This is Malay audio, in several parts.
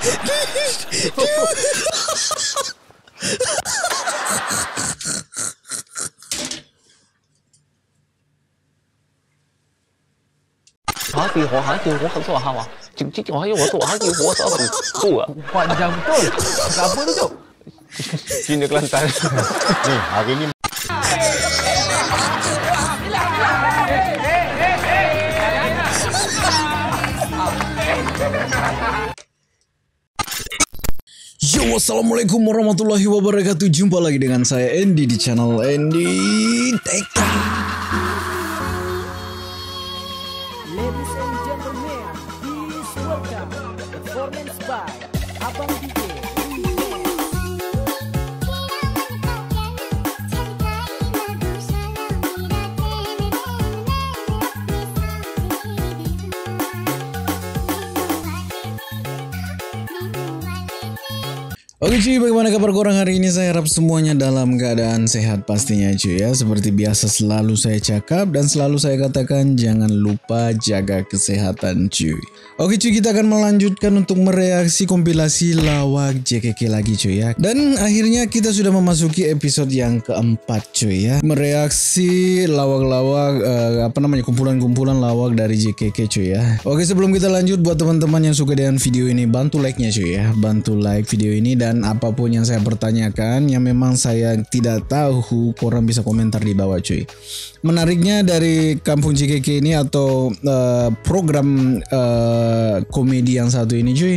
Hả thì họ hả thì họ so hawa. Cik cik họ yo so hả thì họ so tu. Tu ah. Panjang betul. Apa tu, Cok? Cina Kelantan. Ni hari ni Yo, Assalamualaikum warahmatullahi wabarakatuh. Jumpa lagi dengan saya Andy di channel Andy Teka Oke cuy, bagaimana kabar korang hari ini? Saya harap semuanya dalam keadaan sehat pastinya cuy ya. Seperti biasa selalu saya cakap dan selalu saya katakan Jangan lupa jaga kesehatan cuy. Oke cuy, kita akan melanjutkan untuk mereaksi kompilasi lawak JKK lagi cuy ya. Dan akhirnya kita sudah memasuki episode yang keempat cuy ya. Mereaksi lawak-lawak, eh, apa namanya, kumpulan-kumpulan lawak dari JKK cuy ya. Oke sebelum kita lanjut buat teman-teman yang suka dengan video ini Bantu like-nya cuy ya. Bantu like video ini dan apa pun yang saya pertanyakan yang memang saya tidak tahu korang bisa komentar di bawah cuy. Menariknya dari kampung JKK ini atau eh, program eh, komedi yang satu ini cuy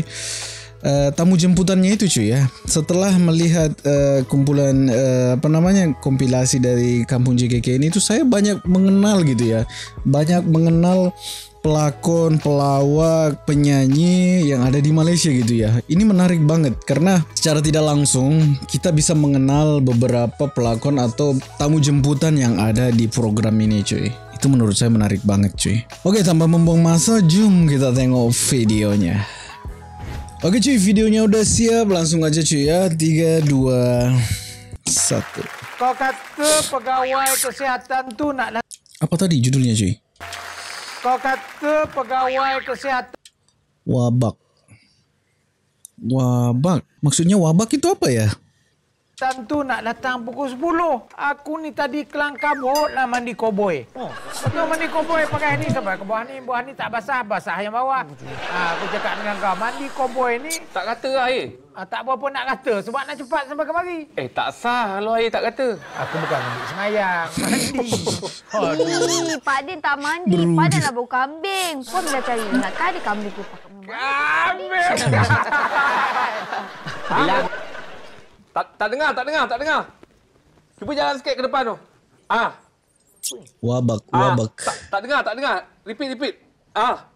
Uh, tamu jemputannya itu cuy ya. Setelah melihat uh, kumpulan uh, apa namanya kompilasi dari kampung JKK ini tuh saya banyak mengenal gitu ya. Banyak mengenal pelakon, pelawak, penyanyi yang ada di Malaysia gitu ya. Ini menarik banget karena secara tidak langsung kita bisa mengenal beberapa pelakon atau tamu jemputan yang ada di program ini cuy. Itu menurut saya menarik banget cuy. Oke tanpa membuang masa, jom kita tengok videonya. Oke cuy, videonya udah siap. Langsung aja cuy ya. 3, 2, 1. Kau kata pegawai kesihatan tu nak Apa tadi judulnya cuy? Kau kata pegawai kesihatan Wabak. Wabak. Maksudnya wabak itu apa ya? Tu nak datang pukul 10. Aku ni tadi kelang kabut lah mandi koboi. Oh. Betul mandi koboi pakai ni sampai ke bawah ni. Bawah ni tak basah, basah yang bawah. Ha, aku cakap dengan kau, mandi koboi ni Tak kata lah air. ah, tak apa-apa nak kata sebab nak cepat sampai kemari. Eh tak sah kalau air tak kata. Aku bukan mandi semayang. Mandi. Aduh. Ih, Pak Din tak mandi. Pak Din nak bau kambing. Kau bila cari nak kali kambing tu pakai Ambil. Tak tak dengar, tak dengar, tak dengar. Cuba jalan sikit ke depan tu. Ah. Wabak, ah. wabak. Tak, tak dengar, tak dengar. Repeat, repeat. Ah.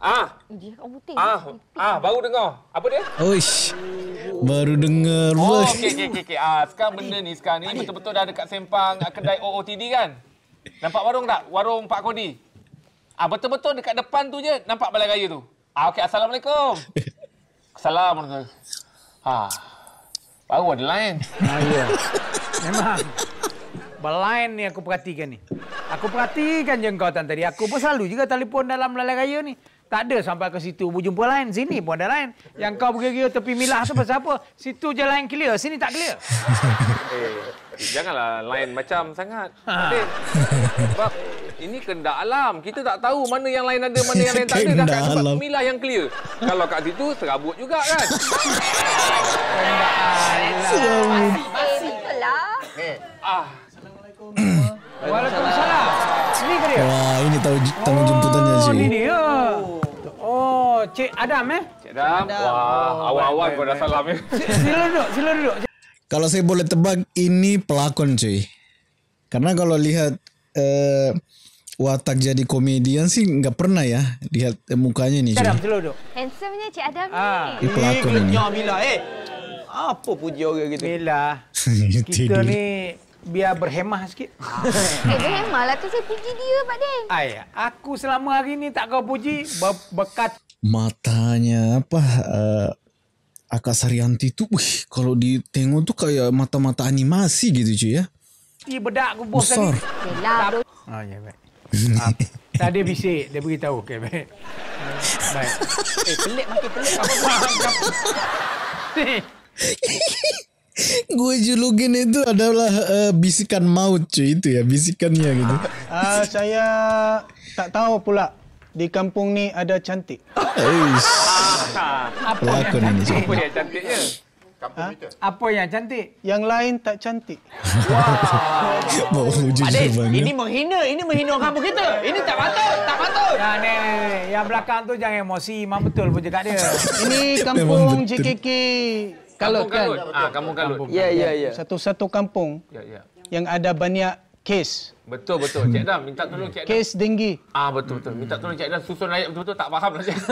Ah. Dia kau putih. Ah. Ah, baru dengar. Apa dia? Oish. Baru dengar. Oh, okey okey okey. Okay. Ah, sekarang benda ni sekarang ni betul-betul dah dekat sempang ah, kedai OOTD kan? Nampak warung tak? Warung Pak Kodi. Ah, betul-betul dekat depan tu je nampak balai raya tu. Ah, okey. Assalamualaikum. Assalamualaikum. Ha. Baru ada lain. Ah, ya. Memang. Belain ni aku perhatikan ni. Aku perhatikan je kau tan tadi. Aku pun selalu juga telefon dalam lalai raya ni. Tak ada sampai ke situ berjumpa lain. Sini pun ada lain. Yang kau pergi tepi milah tu pasal apa? Situ je lain clear. Sini tak clear. Eh, janganlah lain macam sangat. Ha. Sebab ini kendak alam. Kita tak tahu mana yang lain ada, mana yang lain tak ada. Dah Kendak kat tempat alam. pemilah yang clear. Kalau kat situ, serabut juga kan? Eh, betul lah. Ah, Waalaikumsalam. Sini ke dia? Wah, ini tahu tamu jemputannya Oh, cuy. ni dia. Oh, Cik Adam eh? Cik Dam. Wah, awal-awal kau dah salam ya. Sila duduk, sila duduk. Kalau saya boleh tebak, ini pelakon cuy. Karena kalau lihat eh, watak jadi komedian sih nggak pernah ya lihat eh, mukanya nih Cik Adam, sila duduk. Handsomenya Cik Adam Ah. ni. Ini pelakon ini. Mila eh. Apa puji orang gitu? Bila kita ni biar berhemah sikit. Eh, berhemah lah tu saya puji dia Pak Din. Ay, aku selama hari ni tak kau puji ber- berkat Matanya apa? eh, Akak Saryanti tuh, wih, kalau ditengok tuh kayak mata-mata animasi gitu cuy ya. bedak aku bos Besar. tadi. Yelah, bro. Oh, ya baik. Ah, tadi bisik, dia beritahu. Okey, baik. Baik. Eh, pelik makin pelik. Apa Gue julukin itu adalah uh, bisikan maut cuy itu ya bisikannya gitu. Ah, saya tak tahu pula di kampung ni ada cantik. Eish, Apa yang pelakon ini cantik? cuy. Apa yang cantiknya? Apa yang cantik? Yang lain tak cantik. Mau jujur Adik, ini menghina. Ini menghina orang kampung kita. Ini tak patut. Tak patut. Ya, ni, ni, ni. Yang belakang tu jangan emosi. Memang betul pun cakap dia. Ini kampung. JKK Kalut kan? Ah, kampung kalut. Ya, ya, ya. Satu-satu kampung Ya, ya. yang ada banyak kes. Betul betul. Cik Adam minta tolong Cik Adam. Kes denggi. Ah betul betul. Minta tolong Cik Adam susun ayat betul-betul tak faham lah Cik.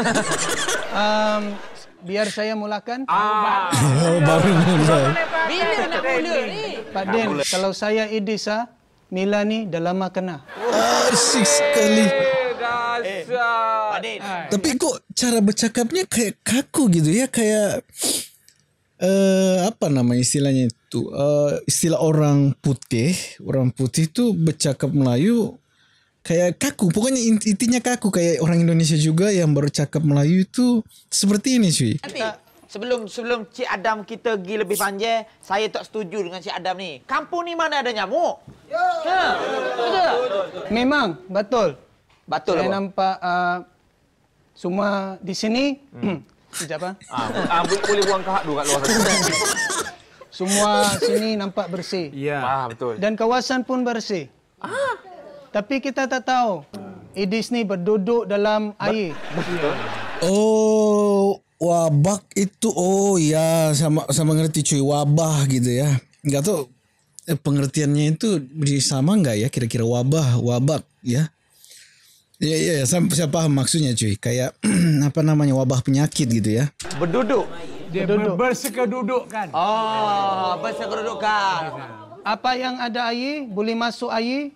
Um, biar saya mulakan. Ah. Oh, baru mulai. Bila nak mula ni? Pak Den, kalau saya Idis ah, Mila ni dah lama kena. Asyik sekali. Dasar. Adik. Tapi kok cara bercakapnya kayak kaku gitu ya kayak eh apa nama istilahnya itu Eh istilah orang putih orang putih itu bercakap Melayu kayak kaku pokoknya int- intinya kaku kayak orang Indonesia juga yang baru cakap Melayu itu seperti ini cuy sebelum sebelum Cik Adam kita pergi lebih panjang, saya tak setuju dengan Cik Adam ni. Kampung ni mana ada nyamuk? Ha, betul tak? Memang betul. Betul saya apa? nampak uh, semua di sini. Sekejap ah. Ah, ah boleh, boleh buang kahak dulu kat luar sana. Semua sini nampak bersih. Ya. Ah betul. Dan kawasan pun bersih. Tapi kita tak tahu. Idis ni berduduk dalam air. oh wabak itu oh ya sama sama ngerti cuy wabah gitu ya nggak tahu eh, pengertiannya itu sama nggak ya kira-kira wabah wabak ya Iya iya ya, saya, saya paham maksudnya cuy kayak apa namanya wabah penyakit gitu ya Berduduk. Dia ber- bersekedudukkan. Oh, bersekedudukan. Apa yang ada air boleh masuk air.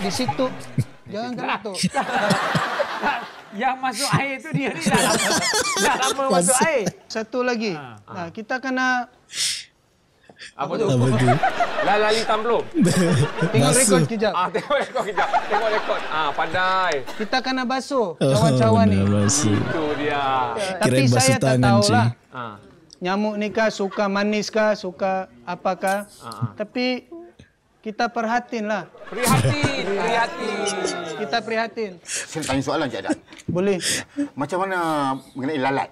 Di situ. Jangan gitu. Yang masuk air tu dia ni dah lama, dah lama masuk air. Satu lagi. Nah, kita kena Apa tu? apa tu Lalali tamblom. tengok Basuh. rekod kejap. Ah tengok rekod kejap. Tengok rekod. Ah pandai. Kita kena basuh oh, cawan-cawan ni. benar, basuh. Itu dia. Tapi Kirain basuh saya tak tangan, tahulah. Ah. Nyamuk ni kah suka manis kah, suka apakah. Tapi kita perhatin lah. Prihatin, prihatin. Kita prihatin. Saya nak tanya soalan Cik Adam. Boleh. Macam mana mengenai lalat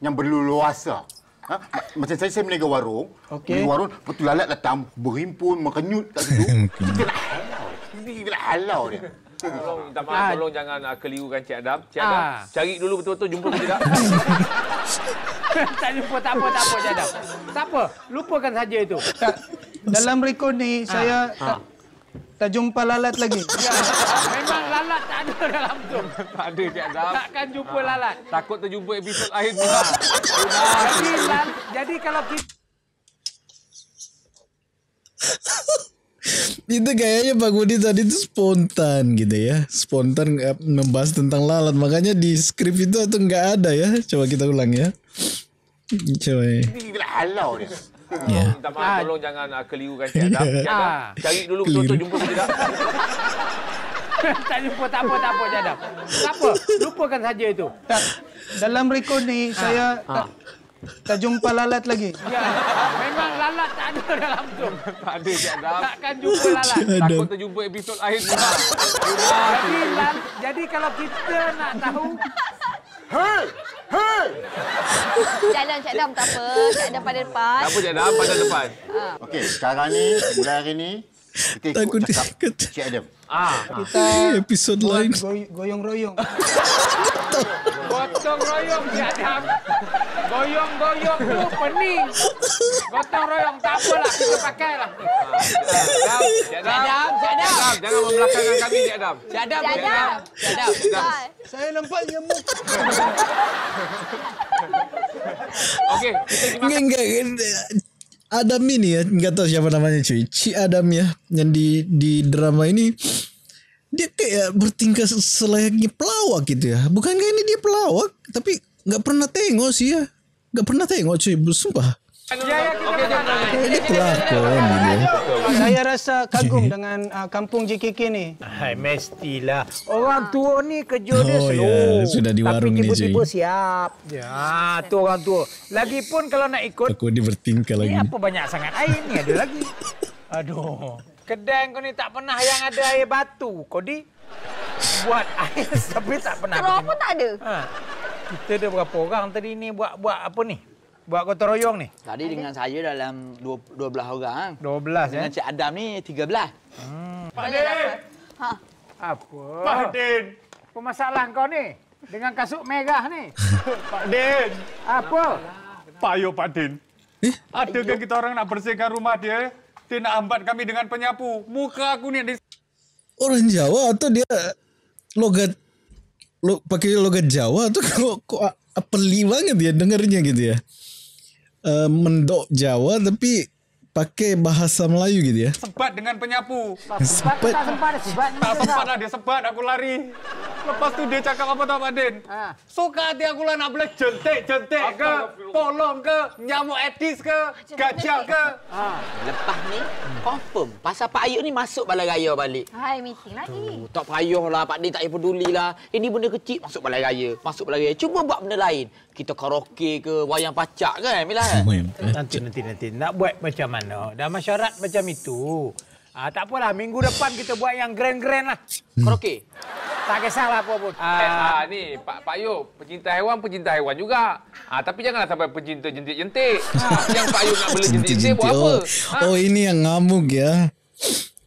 yang berleluasa? Ha? Ma- Macam saya, saya meniaga warung. Okey. Meniaga warung, lepas tu lalat datang, berhimpun, mengenyut kat situ. kita nak halau. Kita nak halau dia. Tolong minta maaf, tolong jangan uh, kelirukan Cik Adam. Cik Adam, Ah. cari dulu betul-betul jumpa ke tidak? tak jumpa, tak apa, tak apa, Jadam. Tak apa, lupakan saja itu. Tak, dalam rekod ni saya tak, tak jumpa lalat lagi. Ya, memang lalat tak ada dalam tu. tak ada Cik Adam. Takkan jumpa lalat. Takut terjumpa episod akhir pula. Jadi, lal, jadi kalau kita itu kayaknya Pak Budi tadi itu spontan gitu ya spontan eh, membahas tentang lalat makanya di skrip itu tuh nggak ada ya coba kita ulang ya coba ya. Halau dia. ya Minta maaf, tolong jangan uh, kelirukan Cik Adam. Cik Adam, Ah. cari dulu betul-betul jumpa ke tidak? tak jumpa, tak apa, tak apa, Jadam. Tak apa, lupakan saja itu. Tak, dalam rekod ni saya tak, tak jumpa lalat lagi. Ya, memang lalat tak ada dalam tu. tak ada Cik Adam. Takkan jumpa lalat. Takut terjumpa episod akhir pula. Jadi, lal, jadi kalau kita nak tahu, Cik Adam, Cik Adam tak apa. Cik Adam pada depan. Apa Cik Adam? Pada depan. Okey, sekarang ni, mulai hari ni, kita ikut Takut cakap kata- Cik Adam. Ah, Kita episod lain goy- goyong-royong. gotong royong Cik Adam. Goyong-goyong tu pening. Gotong royong tak apalah, kita pakailah. Adam, Cik Adam. Adam, Adam. Adam, jangan membelakangkan kami Cik Adam. Cik Adam, Cik Adam. Adam. Cik Adam. Ah, Saya nampak nyamuk. Okey, kita enggak enggak Adam ini ya nggak tahu siapa namanya cuy Ci Adam ya yang di di drama ini dia kayak bertingkah selayaknya pelawak gitu ya bukankah ini dia pelawak tapi nggak pernah tengok sih ya nggak pernah tengok cuy sumpah Ya, ya. Dia dia. Saya rasa kagum dengan uh, kampung JKK ni. Hai, mestilah. Orang tua ni kerja dia Oh, slow. ya. Sudah di warung Tapi ni, tiba-tiba cuy. siap. Ya, tu orang tua. Lagipun kalau nak ikut, Aku dia bertingkah lagi. ni apa banyak sangat air ni ada lagi. Aduh. Kedai kau ni tak pernah yang ada air batu. Kau di buat air tapi tak pernah. Aku pun tak ada. Ha. Kita ada berapa orang tadi ni buat buat apa ni? Buat gotong royong ni? Tadi dengan saya dalam dua- 12 orang. 12 Dengan eh. Cik Adam ni 13. Pak Din. Ha. Apa? Pak Din. Apa masalah kau ni? Dengan kasut merah ni? Pak Din, Apa? payo Pak Din. Eh? Adakah kita orang nak bersihkan rumah dia? Dia nak hambat kami dengan penyapu. Muka aku ni ada Orang Jawa atau dia logat lo, pakai logat Jawa atau kok kok a- peli banget dia dengarnya gitu ya. Eh, mendok Jawa tapi pakai bahasa Melayu gitu ya. sebat dengan penyapu. Sempat Sempat. tak sempat sebat ni. Tak sempat lah dia sebat aku lari. Lepas tu dia cakap apa tau Pak Din? Ha. Suka hati aku lah nak boleh jentik-jentik ke, polong ke, nyamuk edis ke, gajah ke. Lepas ni confirm pasal Pak Ayub ni masuk balai raya balik. Hai, meeting lagi. Oh, tak payahlah Pak Din tak payah peduli lah. Ini benda kecil masuk balai raya. Masuk balai raya. Cuba buat benda lain. Kita karaoke ke, wayang pacak kan Mila? Main. Nanti nanti nanti nak buat macam mana? Dah masyarakat macam itu. Ah tak apalah minggu depan kita buat yang grand-grand lah. Karaoke. Tak kisahlah apa pun. Eh, Ah, ah, ni Pak Pak Yop, pecinta haiwan pecinta haiwan juga. Ah tapi janganlah sampai pecinta jentik-jentik. Ah, yang Pak Yop nak bela jentik-jentik buat apa? Oh, Ha? oh ini yang ngamuk ya.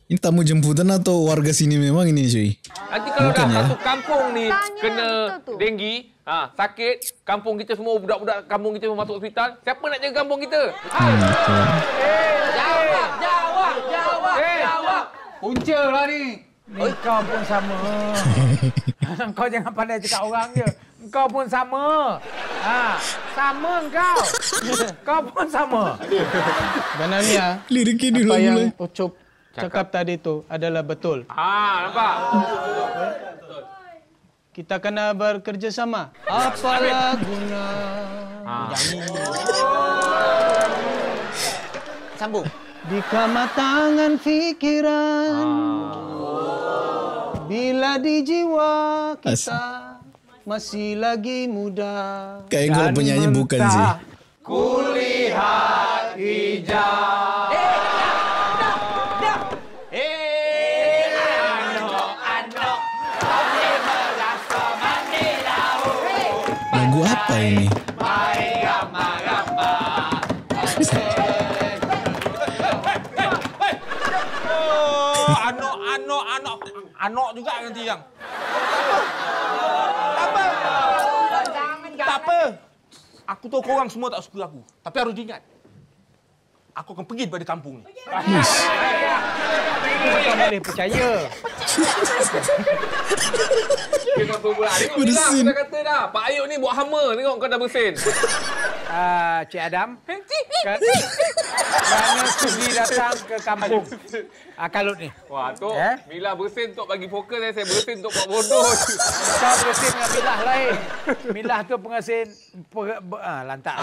Ini tamu jemputan atau warga sini memang ini cuy. Nanti kalau dah Bukan ya? satu kampung ni Tanya kena denggi, ha, sakit, kampung kita semua budak-budak kampung kita semua masuk hospital, siapa nak jaga kampung kita? Ha? Jawab, jawab, jawab, Eh. jawab. punca lah ni. Ni kau pun sama. kau jangan pandai cakap orang je. Kau pun sama. Ha, sama kau. kau pun sama. Sebenarnya Liriknya dulu apa yang mulai. Ucup cakap tadi tu adalah betul. Ha, nampak? Kita kena bekerjasama. Apalah guna Sambung. di kematangan fikiran. Bila di jiwa kita masih lagi muda. Kayak kalau penyanyi bukan sih. Lagu apa ini? Oh, anak, anak, anak. Anak juga nanti yang. Tak apa. Tak apa. Aku tahu korang semua tak suka aku. Tapi harus diingat. Aku akan pergi daripada kampung ni. Kau boleh percaya. Kenapa pula? Tengok Bersin. Bersin. Aku dah kata dah. Pak Ayub ni buat hama. Tengok kau dah bersin. Ah, Cik Adam. Kan? Kerana Sugi datang ke kampung. Ah, kalut ni. Wah, Tok. Eh? Mila bersin untuk bagi fokus. eh. Saya bersin untuk buat bodoh. Kau pengesin dengan Milah lain. Milah tu pengesin... Per, ber, ah, lantak.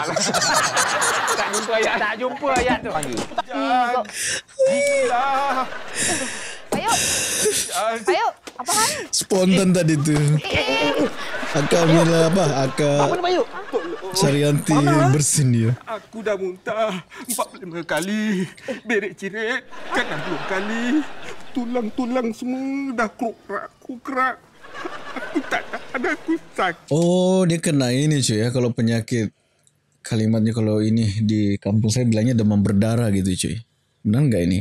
tak jumpa ayat. tak jumpa ayat tu. Pak Yop. Pak Yop, apa hal? Spontan tadi tu. Akak bila apa? Akak Apa nama Ayub? Syarianti bersin dia. Aku dah muntah 45 kali. Berek ciret kan 60 kali. Tulang-tulang semua dah kruk-krak, kruk-krak. Aku tak tahan, aku sakit. Oh, dia kena ini cuy ya kalau penyakit kalimatnya kalau ini di kampung saya bilangnya demam berdarah gitu cuy. Benar nggak ini?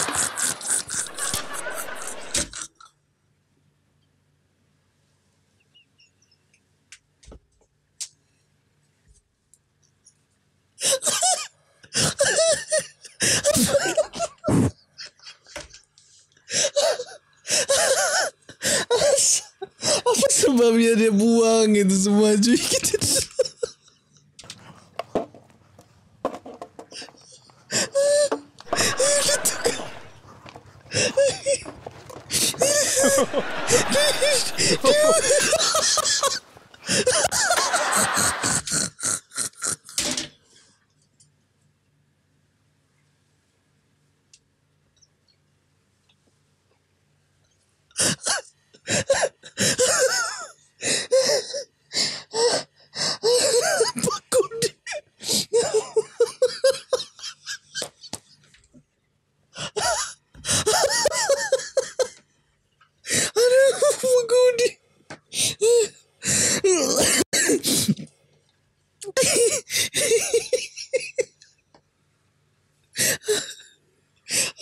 Sumpah biar dia buang itu semua cuy. Kita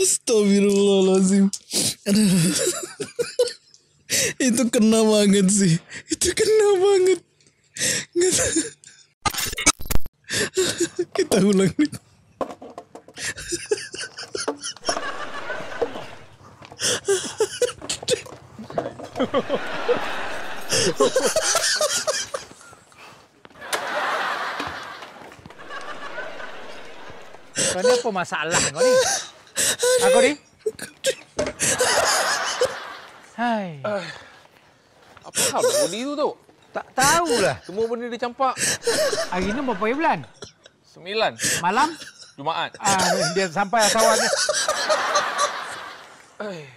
Astagfirullahaladzim. Aduh. Itu kena banget sih. Itu kena banget. Kita ulang nih. Kau ni apa masalah kau ni? Aku ni? Hai. Apa hal Kodi tu tu? Tak tahulah. Semua benda dia campak. Hari ni berapa bulan? Sembilan. Malam? Jumaat. Ah, dia sampai dia. Eh.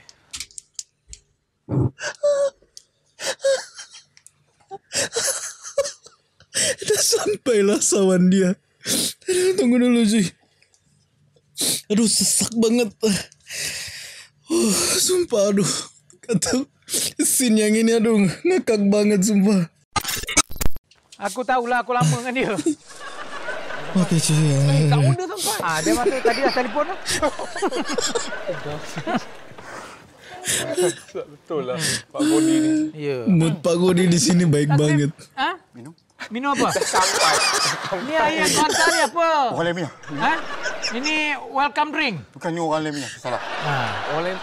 Dah sampailah sawan dia. Tunggu dulu cuy. Aduh, sesak banget. Uh, sumpah, aduh. Kata scene yang ini, aduh, ngakak banget, sumpah. Aku tahulah aku lama dengan dia. Okey, cuy. Eh, tak benda sampai. Ah, dia masuk tadi dah telefon dah. Betul lah Pak Kodi ni. Ya. Mood Pak Godi di sini baik banget. Ha? Minum. Minum apa? Sampai. Ni air yang kau hantar ni apa? Lain punya. Ha? Ini welcome drink. Bukannya orang lain punya. Salah. Ha. Orang lain.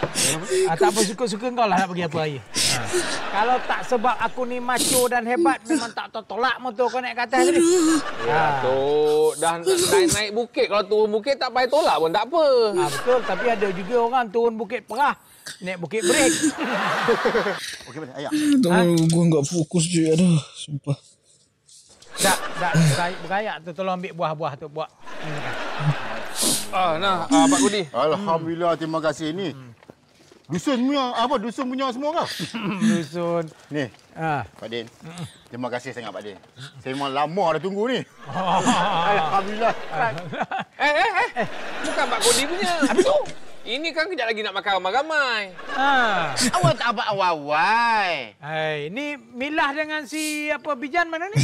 Ah, tak apa suka-suka kau lah nak bagi apa air. Ha. Kalau tak sebab aku ni macho dan hebat memang tak tolak motor kau naik ke atas ni. Ya, tu dah naik, naik bukit. Kalau turun bukit tak payah tolak pun tak apa. Ha, betul tapi ada juga orang turun bukit perah naik bukit break. Okey, boleh. Ayak. Tunggu, gua enggak fokus cuy. Aduh, sumpah. tak, tak bergayak tu tolong ambil buah-buah tu buat. Ah, nah, ah, Pak Kodi. Alhamdulillah, terima kasih ni. Dusun punya, apa? Dusun punya semua kau? Dusun. Ni, Ha. Pak Din. Terima kasih sangat Pak Din. Saya memang lama dah tunggu ni. Alhamdulillah. Eh, eh, eh. Bukan Pak Kodi punya. Habis tu. Ini kan kejap lagi nak makan ramai-ramai. Ha. Awak tak apa awal-awal. Hai, ni Milah dengan si apa Bijan mana ni?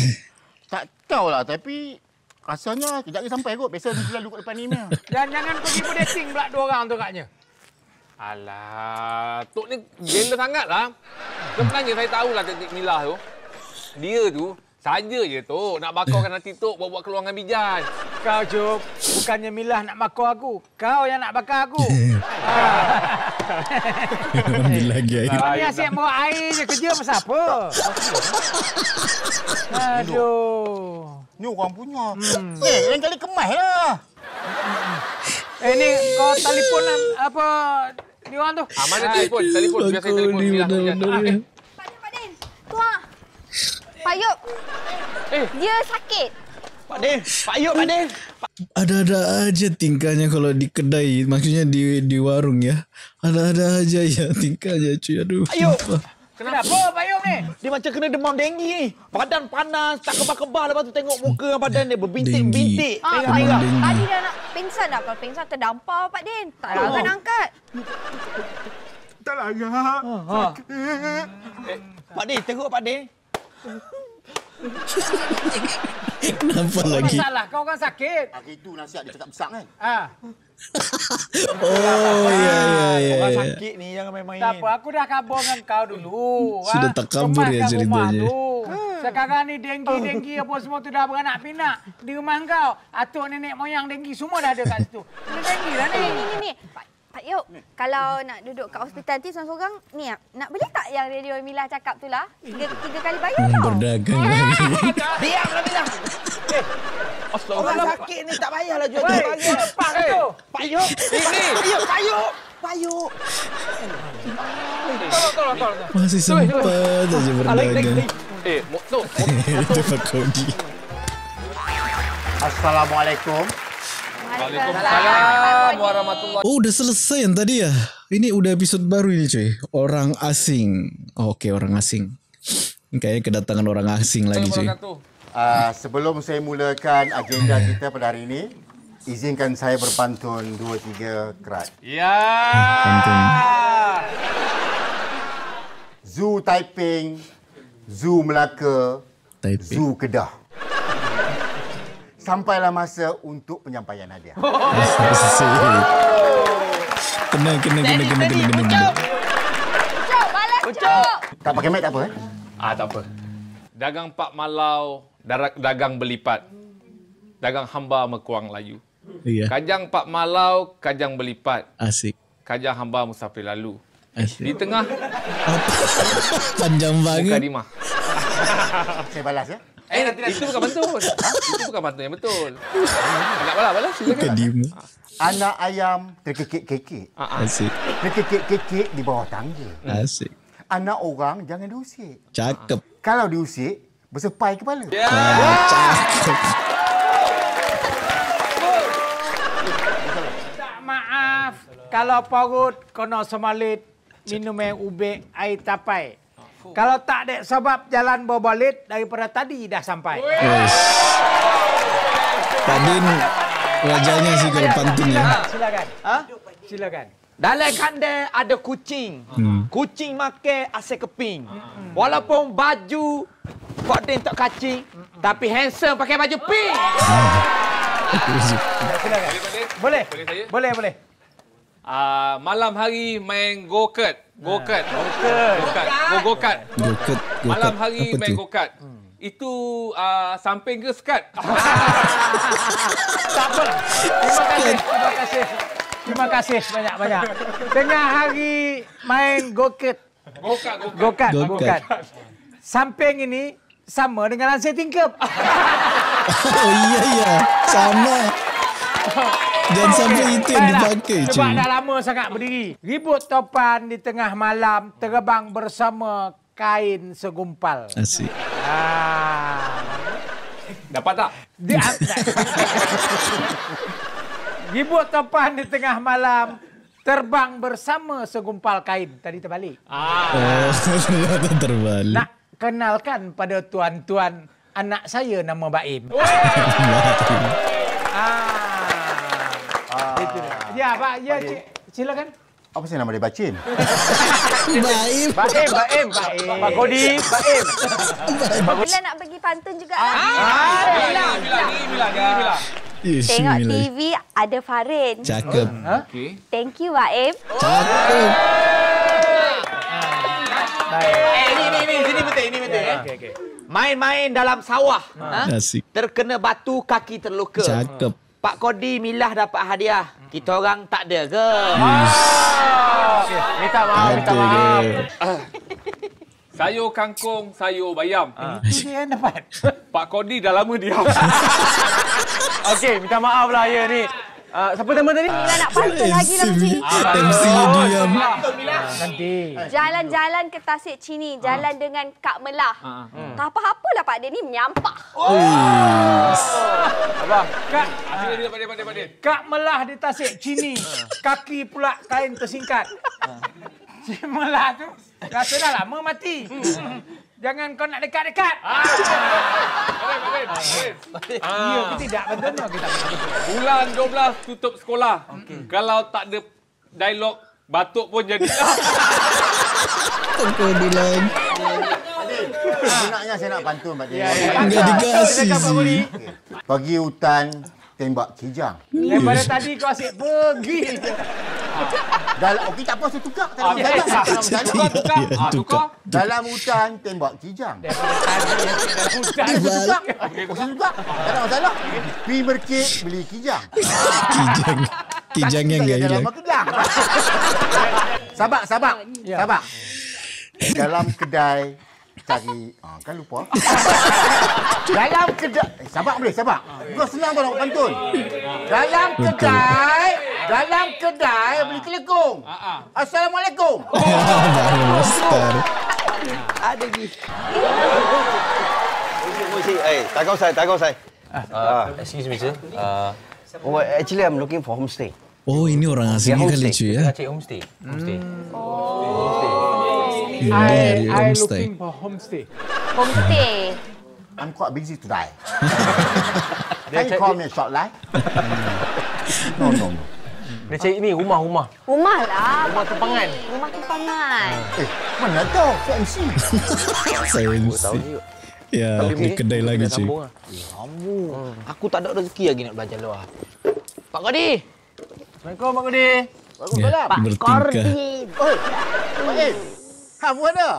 Tak tahulah tapi rasanya tidak lagi sampai kot. Biasa dia lalu kat depan ni. Dan jangan pergi berdating pula dua orang tu katnya. Alah, Tok ni gila sangat lah. Sebenarnya saya tahulah teknik Milah tu. Dia tu saja je Tok nak bakarkan hati Tok buat-buat keluar dengan bijan. Kau Cuk, bukannya Milah nak bakar aku. Kau yang nak bakar aku. ha. Ambil lagi air. Ni asyik bawa air je kerja pasal apa? Aduh. Ni orang punya. Hmm. Eh, lain kali kemas lah. Eh ni kau telefon apa ni orang tu? Ah, mana telefon? Telefon. Biar saya telefon Milah. bijan. benar-benar. Ah, eh. Pak Din, Pak Din. Pak Yop. Eh. Dia sakit. Pak Din, Pak Yop, Pak Din. Ada-ada aja tingkahnya kalau di kedai, maksudnya di di warung ya. Ada-ada aja ya tingkahnya cuy. Aduh. Ayo. sumpah. Kenapa Yop ni? Dia macam kena demam denggi ni. Badan panas, tak kebal-kebal. Lepas tu tengok muka dengan badan dia berbintik-bintik. Ah, Merah-merah. Demam denggi. Tadi dah nak pingsan dah. Kalau pingsan terdampar Pak Din. Tak Oh. lagan angkat. Tak layak. Ha. Pak Din, tengok Pak Din. Kenapa Apa lagi? masalah? Kau kan sakit. Hari tu nasihat dia cakap besar kan? Ha. Oh ya ya ya. Orang ya. sakit ni jangan main-main. Tak apa, aku dah kabur dengan kau dulu. Sudah tak kabur ya ceritanya. Sekarang ni dengki-dengki apa semua tu dah beranak pinak. Di rumah kau, atuk nenek moyang dengki semua dah ada kat situ. Ini dengki lah ni. Ni, ni, ni, ni. Pak, Pak Yuk, kalau nak duduk kat hospital nanti seorang-seorang, ni nak beli tak yang Radio Mila cakap tu lah? Tiga, tiga kali bayar Hmm, tau. berdagang lagi. Diamlah bilang. Eh, orang sakit ni tak payahlah jual Woi, jual lepas tu. Payuk. Payuk, payuk. Payuk. Tolong, tolong, tolong. Masih sempat aja berdagang. Eh, motor. Itu Pak Kodi. Assalamualaikum. Waalaikumsalam warahmatullahi Oh, udah selesai yang tadi ya? Ini udah episode baru ini cuy. Orang asing. Oh, Oke, orang asing. Kayaknya kedatangan orang asing lagi cuy. Uh, sebelum saya mulakan agenda kita pada hari ini, izinkan saya berpantun dua tiga kerat. Ya. Pantun. Zoo Taiping, Zoo Melaka, Taiping. Zoo Kedah. Sampailah masa untuk penyampaian hadiah. Kena, kena, kena, kena, kena, kena, kena. Cuk, balas cuk. Tak pakai mic tak apa eh? Ah, tak apa. Dagang Pak Malau, dagang belipat. Dagang hamba mekuang layu. Iya, Kajang Pak Malau, kajang belipat. asik. Kajang hamba musafir lalu. Di Asik. tengah, Panjang banget. di. Saya balas ya. Eh, itu bukan pantun. Ha? Itu bukan pantun yang betul. Nak balas, balas. Silakan. dima. Anak ayam terkekek-kekek. Ah, ah. Asik. Terkekek-kekek di bawah tangga. Asik. Anak orang jangan diusik. Cakep. Kalau diusik, bersepai kepala. Ya. Ah, cakep. Tak maaf. Kalau parut, kena semalit. Minum yang ubek, air tapai. Kalau tak ada sebab jalan berbalit, daripada tadi dah sampai. Wes. Pak Din, wajahnya sih kalau pantun ya. Silakan. Ha? Silakan. Dalam kandang ada kucing. Hmm. Kucing makan asyik keping. Walaupun baju Pak Din tak kacing, tapi handsome pakai baju pink. Silakan. Boleh? Boleh saya? Boleh, boleh. Ah, malam hari main go-kart. Go-kart. Go-kart. Go-go-kart. Goket, goket. Malam hari Apa main tu? go-kart. Itu ah, samping ke skat? Tak apa. Terima kasih. Terima kasih. Terima kasih banyak-banyak. Tengah hari main go-kart. Go-kart. Go-kart. Go-kart. Go-kart. Go-kart. Samping ini sama dengan lansir tingkap. Oh iya iya, sama. Jangan sampai itu yang dipakai Sebab cuy. dah lama sangat berdiri. Ribut topan di tengah malam terbang bersama kain segumpal. Asik. Ah. Dapat tak? Dia, Ribut topan di tengah malam terbang bersama segumpal kain. Tadi terbalik. Ah. Oh, terbalik. Nak kenalkan pada tuan-tuan anak saya nama Baim. Ah. Ya, Pak. Ya, cik. Silakan. Apa saya nama dia Bacin? Baik. Baim, Baim, Baim. Pak Kodi, Baim. Bila nak pergi pantun juga. Ah. lah. Bila, bila, bila, ni bila. Yes, Tengok Bismillah. TV ada Farin. Cakep. Okey. Thank you, Waim. Cakep. Eh, ini, ini, ini, sini betul, ini betul. eh. Okey, okey. Main-main dalam sawah. Ha? Asik. Terkena batu kaki terluka. Cakep. Pak Kodi milah dapat hadiah. Kita orang tak ada ke? Okey, Minta maaf, minta maaf. ke? Sayur kangkung, sayur bayam. Itu yang dapat. Pak Kodi dah lama diam. Okey, minta maaf lah ya ni. Uh, siapa nama tadi? Mila nak pantun lagi lah MC, macam ni. MC diam. Nanti. Jalan-jalan ke Tasik Cini, jalan dengan Kak Melah. Tak apa-apalah Pak Dia ni menyampah. Kak, Sini dia, Pak Din, Pak Din, Pak Din. Kak Melah di Tasik Cini. Kaki pula kain tersingkat. Si Melah tu rasa dah lama mati. Jangan kau nak dekat-dekat. Din. Ya ke tidak? Betul tak kita? Bulan 12 tutup sekolah. Kalau tak ada dialog, batuk pun jadi. Kau bilang. Sebenarnya saya nak pantun Pak Din. Enggak dikasih Silakan, Pak Budi. sih. Pergi hutan, tembak kijang. Daripada tadi kau asyik pergi je. Dalam, okey tak apa, saya tukar. Tak ada Ah. Tak ada masalah. Tukar, tukar. Ya, Ah, tukar. Dalam hutan, tembak kijang. Daripada tadi hutan. Tukar. Saya tukar. Tak ada masalah. Pergi merkit, beli kijang. Kijang. Mati jangan gaya dalam kedai. sabar, sabar. Yeah. Sabar. Dalam kedai cari ah kan lupa. dalam kedai, eh, sabar boleh, sabar. Kau senang kau nak pantun. Dalam kedai, dalam kedai beli kelekung. Ah, ah. Assalamualaikum. Ada ni. Eh, tak kau saya, tak kau saya. Ah, excuse me, sir. Uh, oh, actually, I'm looking for homestay. Oh ini orang asingnya kali cuy ya. Kita cari homestay. Homestay. Ini I, dari I homestay. looking for homestay. Homestay. I'm quite busy today. Can you call me a short line? No, no, no. Dia cari ni rumah-rumah. Rumah lah. Rumah tempangan. Rumah tempangan. Eh, mana tahu? Saya MC. Saya MC. Ya, di kedai lagi cuy. Sambung lah. Sambung. Aku tak ada rezeki lagi nak belajar luar. Pak Kodi. Assalamualaikum, Pak Kodi. Ya, bertingkah. Oi, Pak Im. Ha, buat dah.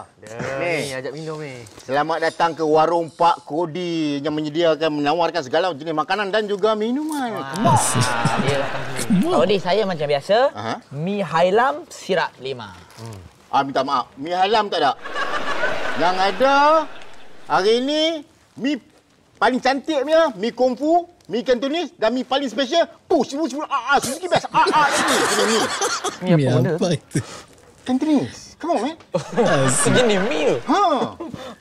Ni, ajak minum ni. Selamat datang ke warung Pak Kodi yang menyediakan menawarkan segala jenis makanan dan juga minuman. Come on. Ah, dia datang sini. Pak Kodi, saya macam biasa. Aha. Mi hailam sirap lima. Ah, minta maaf. Mi halam tak ada. Yang ada hari ini mi paling cantik punya, mi kungfu, mi kantonis dan mi paling special, push push push ah ah Suzuki best. Ah ah ini. Ini mi. Ini apa itu? Kantonis. Come on, man. Sejenis mi tu. Ha.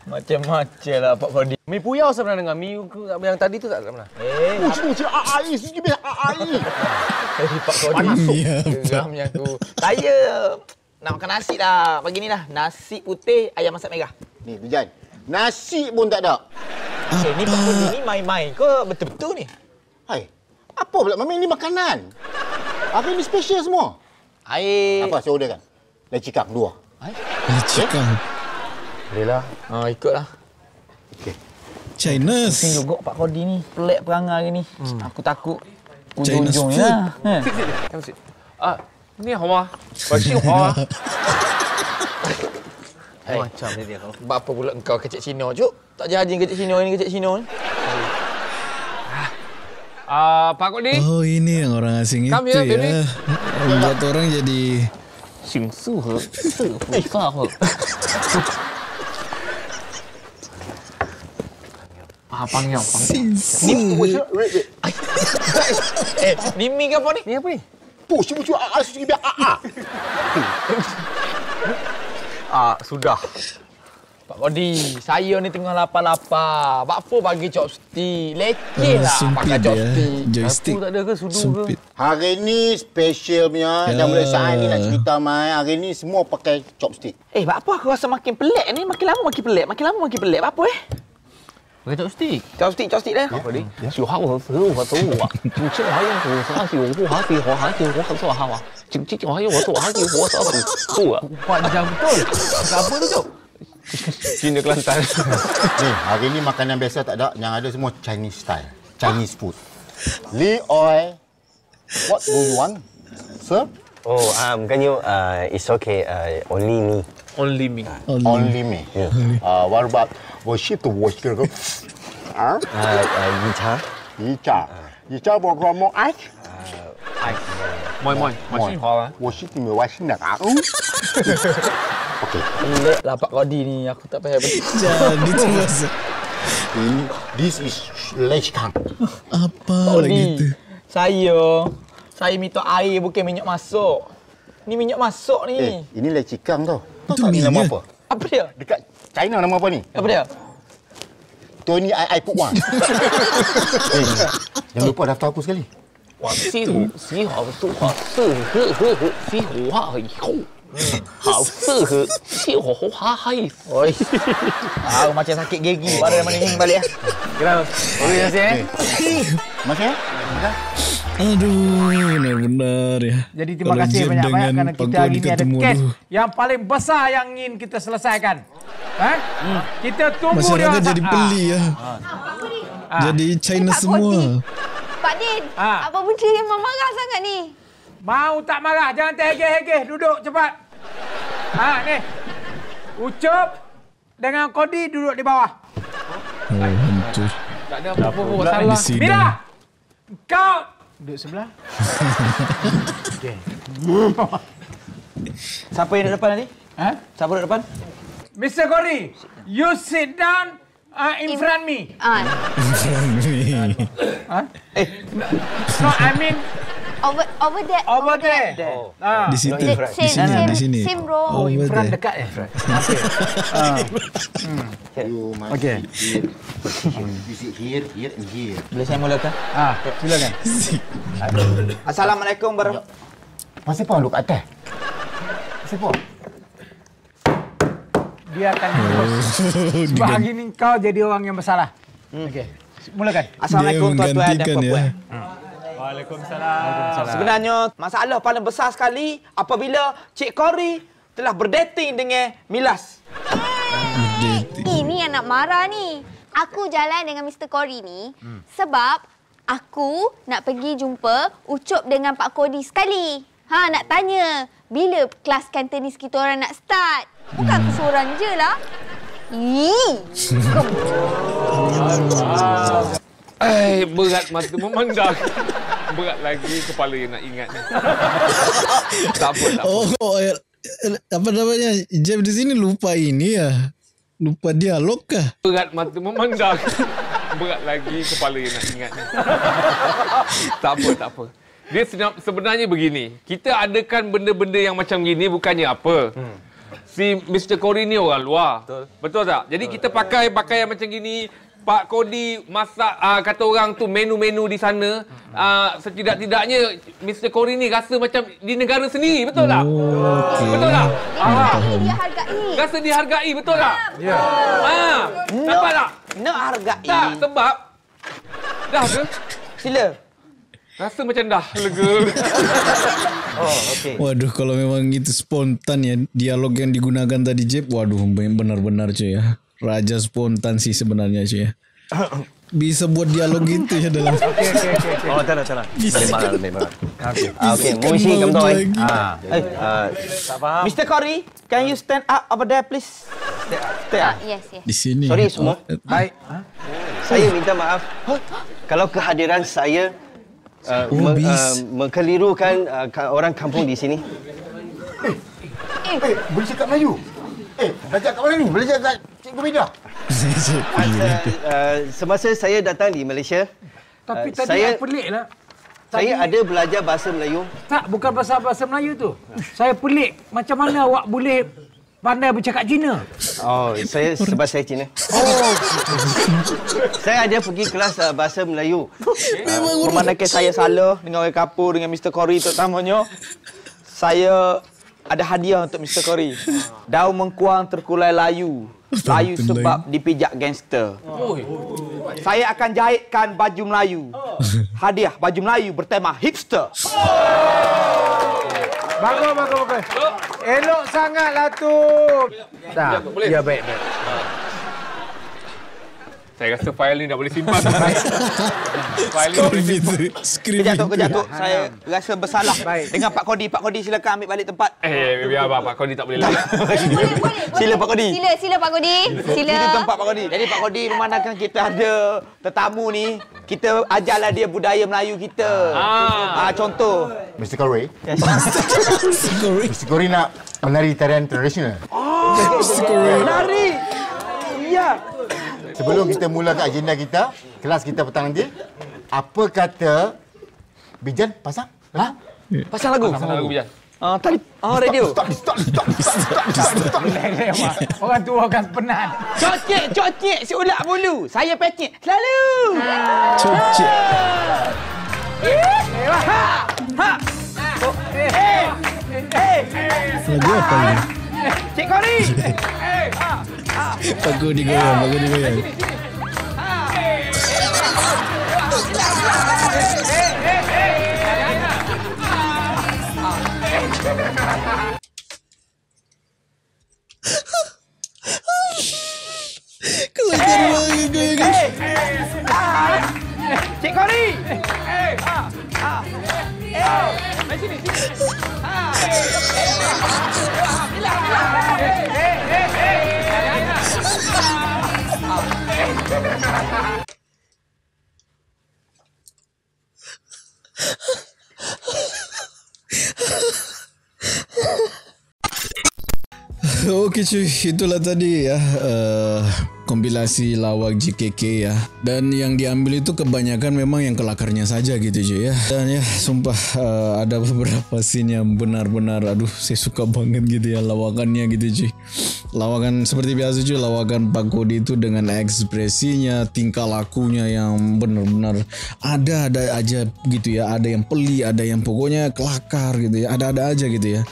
Macam-macam lah Pak Kodi. Mi puyau saya pernah dengar. Mi yang tadi tu tak pernah. Eh, Push push ah ah ini Suzuki best. Ah ah ini. Dari Pak Kodi. Ini apa? Geramnya aku. Saya nak makan nasi dah. Pagi ni dah. Nasi putih, ayam masak merah. Ni, Bijan. Nasi pun tak ada. Eh, ni Pak Kodi ni main-main ke betul-betul ni? Hai. Apa pula? Mami ini makanan. Hari ini special semua. Air. Apa saya orderkan? Leci kang dua. Cikang. Boleh lah. Ha, ikutlah. Chinese. Pusing juga Pak Kodi ni. Pelik perangai hari ni. Aku takut. Chinese Ujung-ujung food. lah. Ha. Kan. Ah, ni hawa. Bagi hawa. Hey. Macam ni dia kau. Bapa pula engkau kecik Cina, Cuk? Tak jadi kecik Cina ni, kecik Cina ni. Ah, uh, Pak Kodi. Oh, ini yang orang asing Come itu ya. Kami ya, Buat orang jadi... Sing suha. Suha. Eh, ah, panggil. Sing suha. Eh, ni mi ke apa ni? Ni apa ni? Puh, cuba-cuba. Ah. Ah, ah. Ah, sudah. Pak Kodi, saya ni tengah lapar-lapar. Pak apa bagi chopstick? Leceh lah Sumpit pakai dia. chopstick. Joystick. Aku tak ada ke sudu ke? Sumpit. Hari ni special punya Ya. dan boleh saat ni nak cerita mai. Hari ni semua pakai chopstick. Eh, Pak apa aku rasa makin pelik ni? Makin lama makin pelik. Makin lama makin pelik. Pak apa eh? Pakai chopstick. Chopstick, chopstick dah. Apa ni? Si Hua Wu tu Wu Su Wu. Cing cing Hua Yong Su Si Wu Hua Si Hua Hua Si Hua Su Hua Hua. Cing cing tu Yong Su Hua Si Hua Tu Hua Panjang betul. Apa tu tu? Cina Kelantan. ni, hari ni makan yang biasa tak ada. Yang ada semua Chinese style. Chinese food. Li Oi, what do you want, sir? Oh, um, can you, uh, it's okay, uh, only me. Only me. Uh, only, only me. me. Yeah. Uh, what about 我吸毒，我这个啊，呃呃，一茶，一茶，一茶，我讲莫爱，呃爱，莫莫莫新华吗？我吸毒没外新的啊。Okay. Uh, uh, uh, lapak kau di ni, aku tak payah betul. Jangan, ini This is leskang. Apa lagi tu? Saya, saya minta air bukan minyak masuk. Ni minyak masuk ni. Eh, ini lecikang tau. Tu tak minum apa? Apa dia? Dekat China nama apa ni? Apa dia? Tony I I put one. eh, jangan lupa daftar aku sekali. Wah, si hu, si hu, tu hu, si hu, hu, si hu, ha, hu, Hmm. Ha, si ho ho ha hai. Oi. Ah, macam sakit gigi. Baru mana ni balik eh. ah. Kira. Oi, okay. okay. Macam? okay. Aduh, benar-benar ya. Jadi terima Kalau kasih banyak-banyak kerana Pak kita hari ini ada kes aduh. yang paling besar yang ingin kita selesaikan. Eh? Kita tunggu Masyarakat dia. jadi Ah. beli ya. Ah. Jadi China Pak semua. Kodi. Pak Din, Ah. apa punca memang marah sangat ni? Mau tak marah, jangan terhegeh-hegeh. Duduk cepat. Ha, ni. Ucup dengan Kodi duduk di bawah. Oh, hancur. Tak ada apa-apa salah. di. Mira! Kau Duduk sebelah. Okey. Siapa yang duduk depan tadi? Ha? Siapa duduk depan? Mr. Corey, you sit down uh, in front me. Ah, Huh? Eh. No, I mean over over there. over there. Ah. Di situ. The Di same, sini, same, di sini. same row. Oh, in Over front there. dekat eh? Okey. Ah. You must Okey. sit here. You sit here, here and here. Boleh saya mulakan? Ah, silakan. Assalamualaikum warahmatullahi Masih pun duduk kat atas. Masih pun. Dia akan terus. Sebab hari ni kau jadi orang yang bersalah. Okey. Mulakan. Assalamualaikum tuan-tuan dan menggantikan, puan-puan. ya. Waalaikumsalam. Sebenarnya masalah paling besar sekali apabila Cik Kori telah berdating dengan Milas. Ini yang nak marah ni. Aku jalan dengan Mr. Corey ni sebab aku nak pergi jumpa Ucup dengan Pak Kodi sekali. Ha, nak tanya bila kelas kantonis kita orang nak start. Bukan aku seorang je lah. Ih, Eh, berat mata memandang. Berat lagi kepala yang nak ingat ni. tak apa, tak apa. Oh, oh, eh, apa namanya? Jeb di sini lupa ini ya. Lupa dialog kah? Berat mata memandang. Berat lagi kepala yang nak ingat ni. tak apa, tak apa. Dia sebenarnya, sebenarnya begini. Kita adakan benda-benda yang macam gini bukannya apa. Hmm. Si Mr. Corey ni orang luar. Betul. Betul tak? Jadi kita pakai pakaian macam gini. Pak Kodi masak uh, kata orang tu menu-menu di sana uh, setidak-tidaknya Mr. Corey ni rasa macam di negara sendiri betul tak? Okey. Betul tak? Ah, dia hargai. rasa dihargai betul tak? Ya. Ah, nampak tak? Nak hargai. Tak, sebab dah ke? Sila. Rasa macam dah lega. Oh, okey. Waduh, kalau memang itu spontan ya dialog yang digunakan tadi Jeb, waduh benar-benar cuy ya. Raja spontan sih sebenarnya cuy ya. Bisa buat dialog gitu ya dalam. Okey, okey, okey. okey. Oh, tak tak marah, boleh marah. Okey. Ah, Okey, Kan mesti kamu tahu eh. Ah, eh, ah, tak faham. Mr. Corey, can you stand up over there please? Stay Ah, up. yes, yes. Di sini. Sorry semua. Oh, Baik. Ha? Saya minta maaf. Kalau kehadiran saya uh, Oh, me, uh, mengkelirukan uh, orang kampung di sini. Eh, boleh cakap Melayu? Eh, belajar kat mana ni? Belajar kat Cikgu Bida. Uh, uh, semasa saya datang di Malaysia, Tapi Uh, tadi saya- saya pelik lah. saya ada belajar bahasa Melayu. Tak, bukan bahasa bahasa Melayu tu. Saya pelik macam mana awak boleh pandai bercakap Cina. Oh, saya sebab saya Cina. Oh. saya ada pergi kelas uh, bahasa Melayu. Memandangkan saya salah dengan orang kapur dengan Mr. Corey terutamanya. Saya ada hadiah untuk Mr. Corey. Daun mengkuang terkulai layu. Layu sebab dipijak gangster. Saya akan jahitkan baju Melayu. Hadiah baju Melayu bertema hipster. Bagus, bagus, bagus. Elok sangatlah tu. Tak, ya baik, baik. Saya rasa file ni dah boleh simpan. file ni boleh simpan. Skrip Kejap tu, kejap tu. Saya rasa bersalah Baik. dengan Pak Kodi. Pak Kodi silakan ambil balik tempat. Eh, biar abang Pak Kodi tak boleh layan. Boleh, boleh. Sila, Pak Kodi. Sila, sila Pak Kodi. Sila. Itu tempat Pak Kodi. Jadi Pak Kodi memandangkan kita ada tetamu ni, kita ajarlah dia budaya Melayu kita. Ah, contoh. Mr. Corey, Sorry. Mr. Corey nak menari tarian tradisional. Lari. Ya. Sebelum kita mulakan agenda kita, kelas kita petang nanti, apa kata Bijan pasang? Ha? Pasang lagu. Pasal lagu Bijan. Ah, tali. Ah, radio. Stop, stop, stop, stop, stop, stop, stop. Orang tua akan penat. Cocik, cocik, si ulat bulu. Saya pecik. Selalu. Cocok. Lagu apa ni? Cik Kori. Digoyang, bagus digoyang. Kelancar banget goyang. Cik Kori. Ha ha ha. Oke cuy, itulah tadi ya uh, kompilasi lawak JKK ya. Dan yang diambil itu kebanyakan memang yang kelakarnya saja gitu cuy ya. Dan ya sumpah uh, ada beberapa scene yang benar-benar aduh saya suka banget gitu ya lawakannya gitu cuy. Lawakan seperti biasa cuy, lawakan Pak Kodi itu dengan ekspresinya, tingkah lakunya yang benar-benar ada ada aja gitu ya. Ada yang peli, ada yang pokoknya kelakar gitu ya. Ada-ada aja gitu ya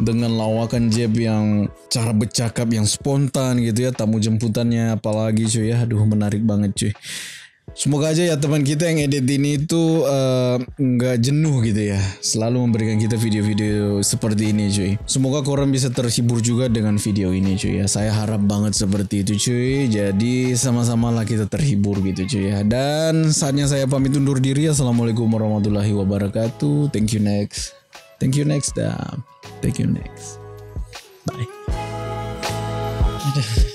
dengan lawakan Jeb yang cara bercakap yang spontan gitu ya tamu jemputannya apalagi cuy ya. Aduh menarik banget cuy. Semoga aja ya teman kita yang edit ini itu uh, nggak jenuh gitu ya. Selalu memberikan kita video-video seperti ini cuy. Semoga korang bisa terhibur juga dengan video ini cuy ya. Saya harap banget seperti itu cuy. Jadi sama-sama lah kita terhibur gitu cuy ya. Dan saatnya saya pamit undur diri. Assalamualaikum warahmatullahi wabarakatuh. Thank you next Thank you next. Uh, thank you next. Bye.